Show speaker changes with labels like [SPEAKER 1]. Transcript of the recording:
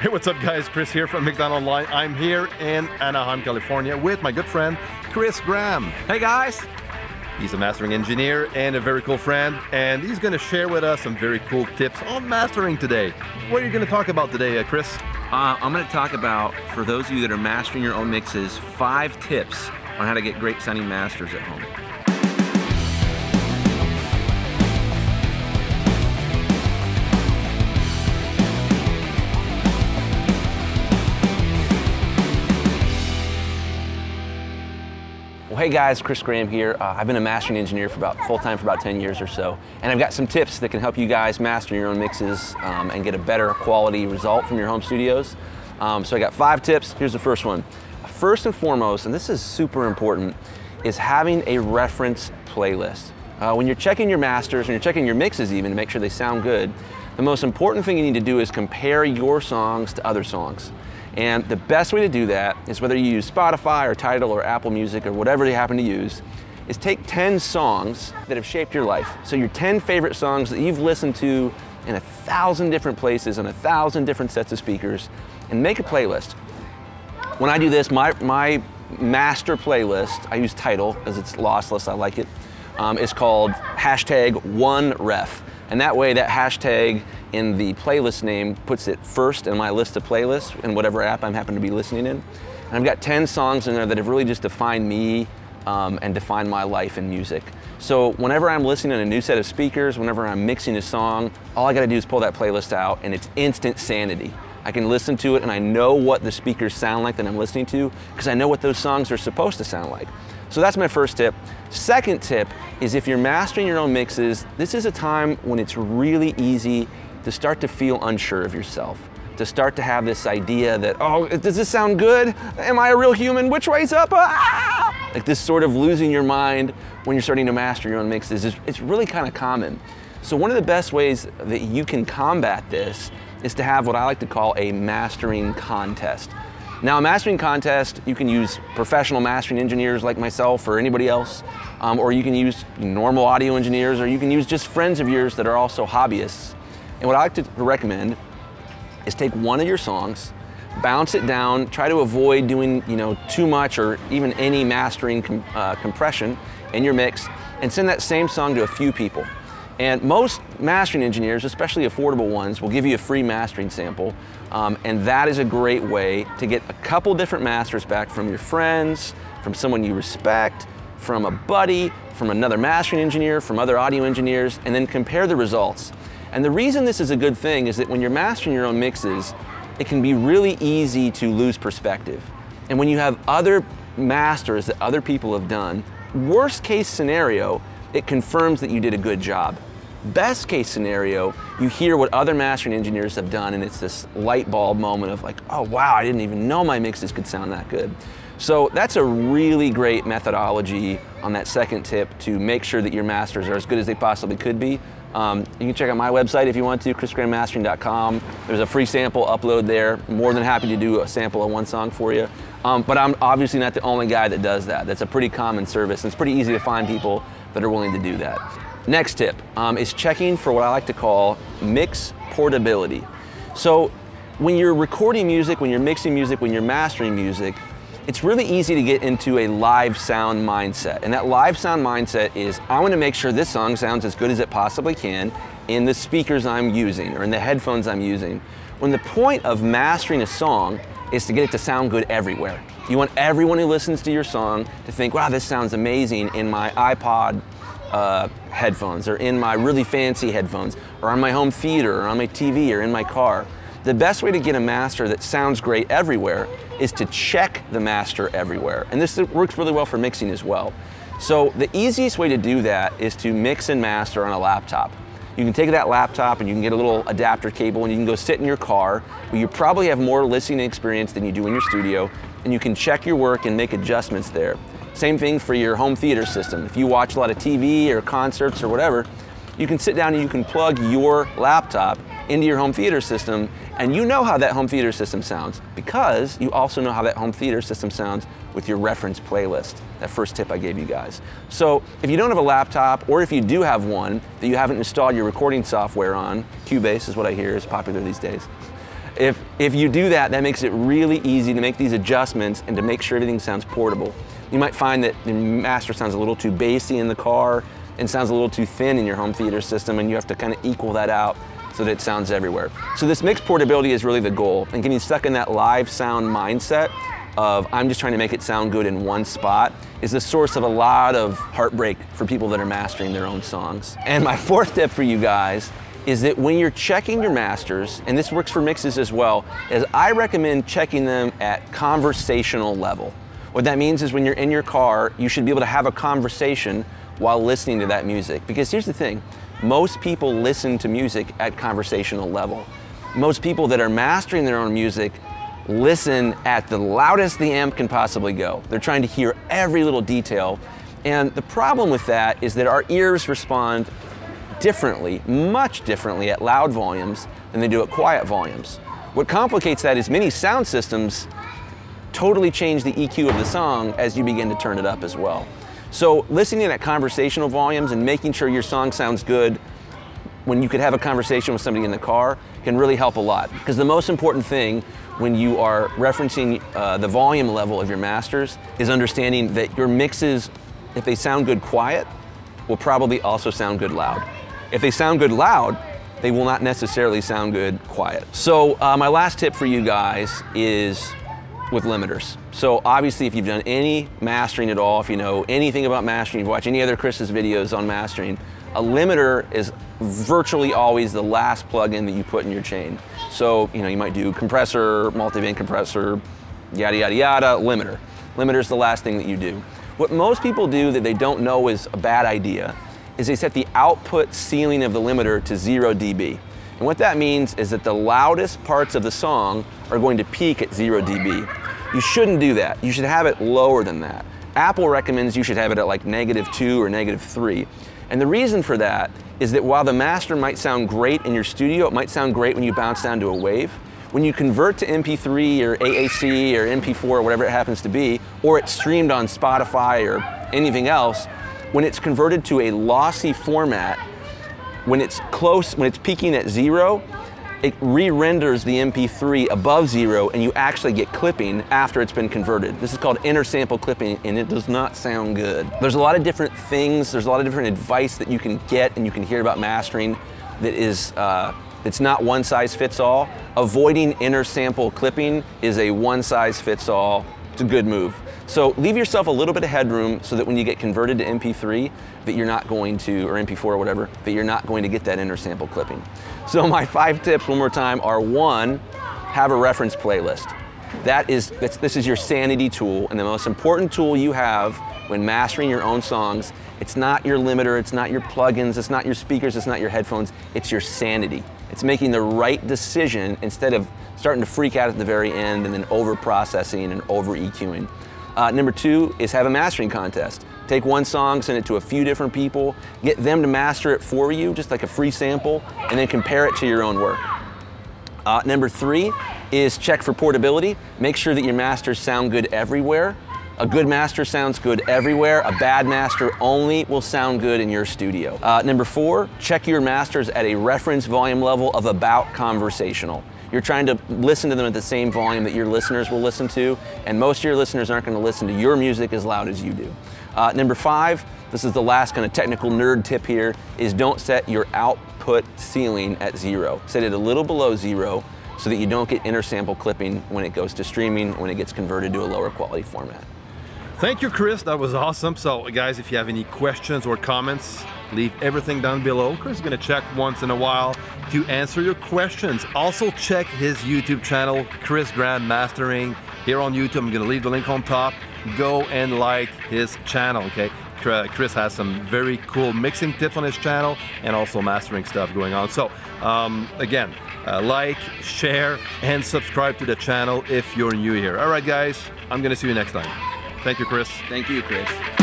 [SPEAKER 1] Hey, what's up, guys? Chris here from Mixdown Online. I'm here in Anaheim, California, with my good friend Chris Graham.
[SPEAKER 2] Hey, guys.
[SPEAKER 1] He's a mastering engineer and a very cool friend, and he's going to share with us some very cool tips on mastering today. What are you going to talk about today, uh, Chris?
[SPEAKER 2] Uh, I'm going to talk about, for those of you that are mastering your own mixes, five tips on how to get great sounding masters at home. Hey guys, Chris Graham here. Uh, I've been a mastering engineer for about full-time for about 10 years or so, and I've got some tips that can help you guys master your own mixes um, and get a better quality result from your home studios. Um, so I got five tips. Here's the first one. First and foremost, and this is super important, is having a reference playlist. Uh, when you're checking your masters, when you're checking your mixes even to make sure they sound good, the most important thing you need to do is compare your songs to other songs. And the best way to do that is whether you use Spotify or Tidal or Apple Music or whatever you happen to use, is take 10 songs that have shaped your life. So your 10 favorite songs that you've listened to in a thousand different places on a thousand different sets of speakers and make a playlist. When I do this, my, my master playlist, I use Tidal as it's lossless, I like it. Um, it's called hashtag one ref. And that way, that hashtag in the playlist name puts it first in my list of playlists in whatever app I'm happen to be listening in. And I've got 10 songs in there that have really just defined me um, and defined my life in music. So whenever I'm listening to a new set of speakers, whenever I'm mixing a song, all I gotta do is pull that playlist out and it's instant sanity. I can listen to it and I know what the speakers sound like that I'm listening to because I know what those songs are supposed to sound like. So that's my first tip. Second tip is if you're mastering your own mixes, this is a time when it's really easy to start to feel unsure of yourself. To start to have this idea that, oh, does this sound good? Am I a real human? Which way's up? Ah! Like this sort of losing your mind when you're starting to master your own mixes is it's really kind of common. So one of the best ways that you can combat this is to have what I like to call a mastering contest. Now, a mastering contest, you can use professional mastering engineers like myself or anybody else, um, or you can use normal audio engineers, or you can use just friends of yours that are also hobbyists. And what I like to recommend is take one of your songs, bounce it down, try to avoid doing you know too much or even any mastering com uh, compression in your mix, and send that same song to a few people. And most mastering engineers, especially affordable ones, will give you a free mastering sample. Um, and that is a great way to get a couple different masters back from your friends, from someone you respect, from a buddy, from another mastering engineer, from other audio engineers, and then compare the results. And the reason this is a good thing is that when you're mastering your own mixes, it can be really easy to lose perspective. And when you have other masters that other people have done, worst case scenario, it confirms that you did a good job. Best case scenario, you hear what other mastering engineers have done and it's this light bulb moment of like, oh wow, I didn't even know my mixes could sound that good. So that's a really great methodology on that second tip to make sure that your masters are as good as they possibly could be. Um, you can check out my website if you want to, chrisgrahammastering.com. There's a free sample upload there. More than happy to do a sample of one song for you. Um, but I'm obviously not the only guy that does that. That's a pretty common service. And it's pretty easy to find people that are willing to do that. Next tip um, is checking for what I like to call mix portability. So when you're recording music, when you're mixing music, when you're mastering music, it's really easy to get into a live sound mindset. And that live sound mindset is I want to make sure this song sounds as good as it possibly can in the speakers I'm using or in the headphones I'm using. When the point of mastering a song is to get it to sound good everywhere. You want everyone who listens to your song to think, wow, this sounds amazing in my iPod uh, headphones or in my really fancy headphones or on my home theater or on my TV or in my car. The best way to get a master that sounds great everywhere is to check the master everywhere. And this works really well for mixing as well. So the easiest way to do that is to mix and master on a laptop. You can take that laptop and you can get a little adapter cable and you can go sit in your car where you probably have more listening experience than you do in your studio and you can check your work and make adjustments there. Same thing for your home theater system. If you watch a lot of TV or concerts or whatever, you can sit down and you can plug your laptop into your home theater system and you know how that home theater system sounds because you also know how that home theater system sounds with your reference playlist, that first tip I gave you guys. So if you don't have a laptop or if you do have one that you haven't installed your recording software on, Cubase is what I hear is popular these days, if, if you do that, that makes it really easy to make these adjustments and to make sure everything sounds portable. You might find that the master sounds a little too bassy in the car and sounds a little too thin in your home theater system and you have to kind of equal that out so that it sounds everywhere. So this mix portability is really the goal and getting stuck in that live sound mindset of I'm just trying to make it sound good in one spot is the source of a lot of heartbreak for people that are mastering their own songs. And my fourth tip for you guys is that when you're checking your masters, and this works for mixes as well, is I recommend checking them at conversational level. What that means is when you're in your car, you should be able to have a conversation while listening to that music. Because here's the thing, most people listen to music at conversational level. Most people that are mastering their own music listen at the loudest the amp can possibly go. They're trying to hear every little detail. And the problem with that is that our ears respond differently, much differently at loud volumes than they do at quiet volumes. What complicates that is many sound systems totally change the EQ of the song as you begin to turn it up as well. So listening at conversational volumes and making sure your song sounds good when you could have a conversation with somebody in the car can really help a lot. Because the most important thing when you are referencing uh, the volume level of your masters is understanding that your mixes, if they sound good quiet, will probably also sound good loud. If they sound good loud, they will not necessarily sound good quiet. So uh, my last tip for you guys is with limiters. So obviously if you've done any mastering at all, if you know anything about mastering, you've watched any other Chris's videos on mastering, a limiter is virtually always the last plug-in that you put in your chain. So, you know, you might do compressor, multi-band compressor, yada, yada, yada, limiter. Limiter is the last thing that you do. What most people do that they don't know is a bad idea is they set the output ceiling of the limiter to zero dB. And what that means is that the loudest parts of the song are going to peak at 0 dB. You shouldn't do that. You should have it lower than that. Apple recommends you should have it at like negative 2 or negative 3. And the reason for that is that while the master might sound great in your studio, it might sound great when you bounce down to a wave. When you convert to MP3 or AAC or MP4 or whatever it happens to be, or it's streamed on Spotify or anything else, when it's converted to a lossy format, when it's close, when it's peaking at zero, it re-renders the MP3 above zero and you actually get clipping after it's been converted. This is called intersample clipping and it does not sound good. There's a lot of different things, there's a lot of different advice that you can get and you can hear about mastering that is uh, it's not one size fits all. Avoiding intersample clipping is a one size fits all. It's a good move. So leave yourself a little bit of headroom so that when you get converted to MP3, that you're not going to, or MP4 or whatever, that you're not going to get that intersample clipping. So my five tips, one more time, are one, have a reference playlist. That is, this is your sanity tool and the most important tool you have when mastering your own songs. It's not your limiter, it's not your plugins, it's not your speakers, it's not your headphones, it's your sanity. It's making the right decision instead of starting to freak out at the very end and then over processing and over EQing. Uh, number two is have a mastering contest. Take one song, send it to a few different people, get them to master it for you, just like a free sample, and then compare it to your own work. Uh, number three is check for portability. Make sure that your masters sound good everywhere. A good master sounds good everywhere. A bad master only will sound good in your studio. Uh, number four, check your masters at a reference volume level of about conversational. You're trying to listen to them at the same volume that your listeners will listen to, and most of your listeners aren't going to listen to your music as loud as you do. Uh, number five, this is the last kind of technical nerd tip here, is don't set your output ceiling at zero. Set it a little below zero so that you don't get inter-sample clipping when it goes to streaming, when it gets converted to a lower quality format.
[SPEAKER 1] Thank you, Chris. That was awesome. So, guys, if you have any questions or comments, leave everything down below. Chris is going to check once in a while to answer your questions. Also, check his YouTube channel, Chris Graham Mastering, here on YouTube. I'm going to leave the link on top. Go and like his channel, okay? Chris has some very cool mixing tips on his channel and also mastering stuff going on. So, um, again, uh, like, share, and subscribe to the channel if you're new here. All right, guys, I'm going to see you next time. Thank you, Chris.
[SPEAKER 2] Thank you, Chris.